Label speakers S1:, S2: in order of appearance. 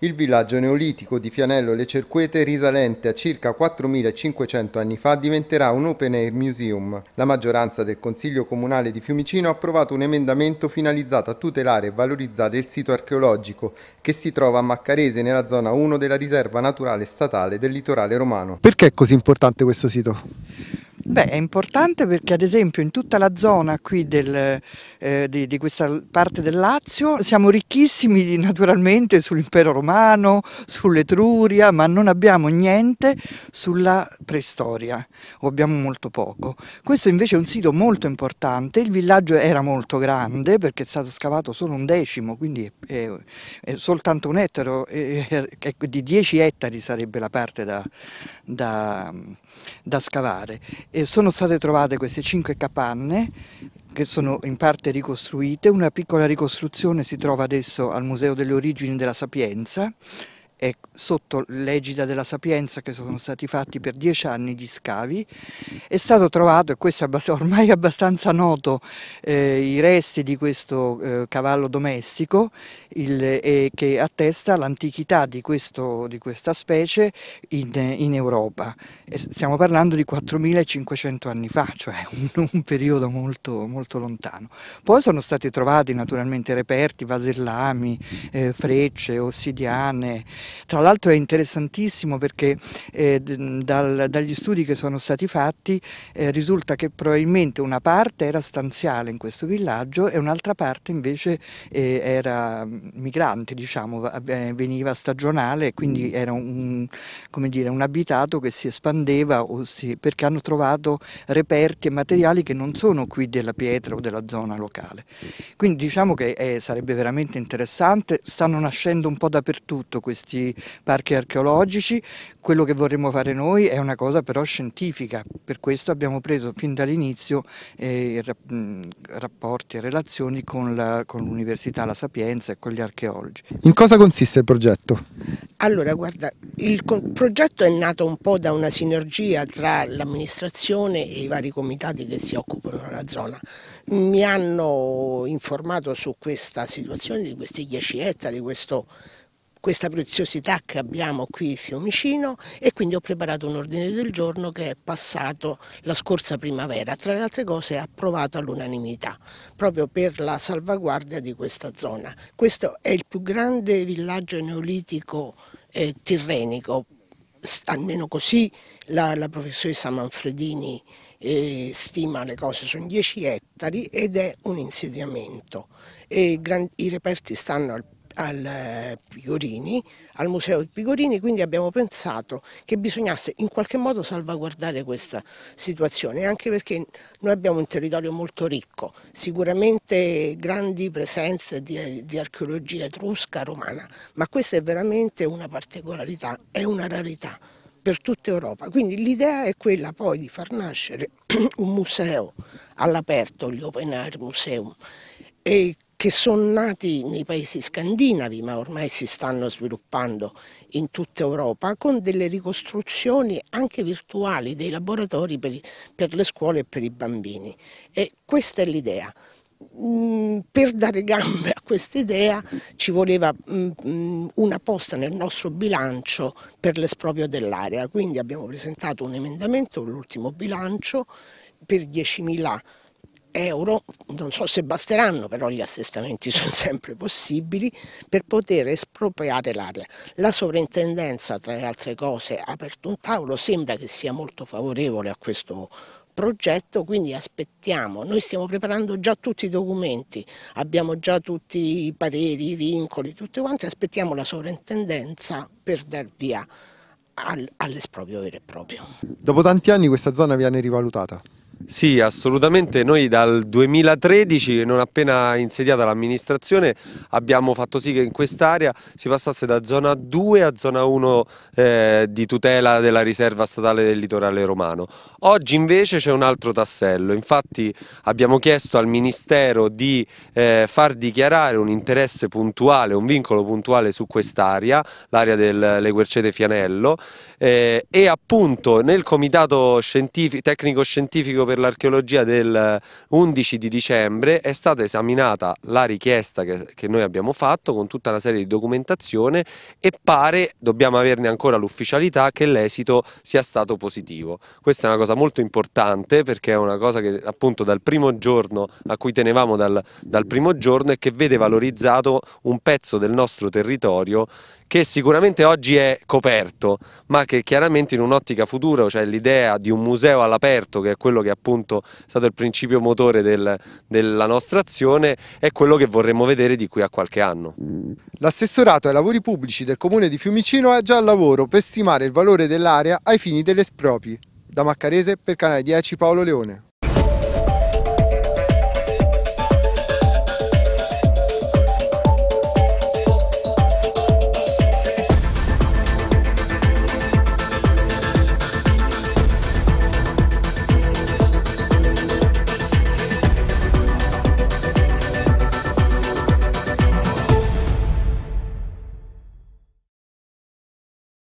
S1: Il villaggio neolitico di Fianello Le Cerquete, risalente a circa 4500 anni fa, diventerà un open air museum. La maggioranza del Consiglio Comunale di Fiumicino ha approvato un emendamento finalizzato a tutelare e valorizzare il sito archeologico che si trova a Maccarese nella zona 1 della riserva naturale statale del litorale romano.
S2: Perché è così importante questo sito?
S3: Beh, è importante perché ad esempio in tutta la zona qui del, eh, di, di, questa parte del Lazio siamo ricchissimi naturalmente sull'impero romano, sull'Etruria, ma non abbiamo niente sulla preistoria, o abbiamo molto poco. Questo invece è un sito molto importante, il villaggio era molto grande perché è stato scavato solo un decimo, quindi è, è soltanto un ettaro, è, di 10 ettari sarebbe la parte da, da, da scavare e sono state trovate queste cinque capanne che sono in parte ricostruite, una piccola ricostruzione si trova adesso al Museo delle Origini della Sapienza è sotto l'egida della Sapienza che sono stati fatti per dieci anni gli scavi, è stato trovato, e questo è ormai abbastanza noto, eh, i resti di questo eh, cavallo domestico il, eh, che attesta l'antichità di, di, questa specie in, in Europa. E stiamo parlando di 4500 anni fa, cioè un, un periodo molto, molto, lontano. Poi sono stati trovati naturalmente reperti, vasellami, eh, frecce, ossidiane, tra l'altro è interessantissimo perché eh, dal, dagli studi che sono stati fatti eh, risulta che probabilmente una parte era stanziale in questo villaggio e un'altra parte invece eh, era migrante, diciamo, veniva stagionale e quindi era un, dire, un abitato che si espandeva si, perché hanno trovato reperti e materiali che non sono qui della pietra o della zona locale. Quindi diciamo che eh, sarebbe veramente interessante, stanno nascendo un po' dappertutto questi questi parchi archeologici, quello che vorremmo fare noi è una cosa però scientifica, per questo abbiamo preso fin dall'inizio eh, rapporti e relazioni con l'Università La Sapienza e con gli archeologi.
S2: In cosa consiste il progetto?
S4: Allora, guarda, il progetto è nato un po' da una sinergia tra l'amministrazione e i vari comitati che si occupano della zona. Mi hanno informato su questa situazione di questi 10 ettari, questo questa preziosità che abbiamo qui Fiumicino e quindi ho preparato un ordine del giorno che è passato la scorsa primavera, tra le altre cose è approvato all'unanimità, proprio per la salvaguardia di questa zona. Questo è il più grande villaggio neolitico eh, tirrenico, almeno così la, la professoressa Manfredini eh, stima le cose, sono 10 ettari ed è un insediamento. E I reperti stanno al al eh, Pigorini, al Museo Pigorini, quindi abbiamo pensato che bisognasse in qualche modo salvaguardare questa situazione, anche perché noi abbiamo un territorio molto ricco, sicuramente grandi presenze di, di archeologia etrusca, romana, ma questa è veramente una particolarità, è una rarità per tutta Europa. Quindi l'idea è quella poi di far nascere un museo all'aperto, gli Open Air Museum, e che sono nati nei paesi scandinavi ma ormai si stanno sviluppando in tutta Europa con delle ricostruzioni anche virtuali dei laboratori per, per le scuole e per i bambini e questa è l'idea. Mm, per dare gambe a questa idea ci voleva mm, mm, una posta nel nostro bilancio per l'esproprio dell'area, quindi abbiamo presentato un emendamento, l'ultimo bilancio, per 10.000 euro, non so se basteranno, però gli assestamenti sono sempre possibili, per poter espropriare l'area. La sovrintendenza, tra le altre cose, ha aperto un tavolo, sembra che sia molto favorevole a questo progetto, quindi aspettiamo, noi stiamo preparando già tutti i documenti, abbiamo già tutti i pareri, i vincoli, tutti quanti, aspettiamo la sovrintendenza per dar via all'esproprio vero e proprio.
S2: Dopo tanti anni questa zona viene rivalutata?
S5: Sì, assolutamente. Noi dal 2013, non appena insediata l'amministrazione, abbiamo fatto sì che in quest'area si passasse da zona 2 a zona 1 eh, di tutela della riserva statale del litorale romano. Oggi invece c'è un altro tassello, infatti abbiamo chiesto al Ministero di eh, far dichiarare un interesse puntuale, un vincolo puntuale su quest'area, l'area del Guercete Fianello, eh, e appunto nel comitato tecnico-scientifico per l'archeologia del 11 di dicembre è stata esaminata la richiesta che, che noi abbiamo fatto con tutta una serie di documentazione e pare, dobbiamo averne ancora l'ufficialità, che l'esito sia stato positivo. Questa è una cosa molto importante perché è una cosa che appunto dal primo giorno a cui tenevamo dal, dal primo giorno e che vede valorizzato un pezzo del nostro territorio che sicuramente oggi è coperto, ma che chiaramente in un'ottica futura, cioè l'idea di un museo all'aperto, che è quello che appunto è stato il principio motore del, della nostra azione, è quello che vorremmo vedere di qui a qualche anno.
S1: L'assessorato ai lavori pubblici del comune di Fiumicino è già al lavoro per stimare il valore dell'area ai fini dell'espropri. Da Maccarese per Canale 10 Paolo Leone.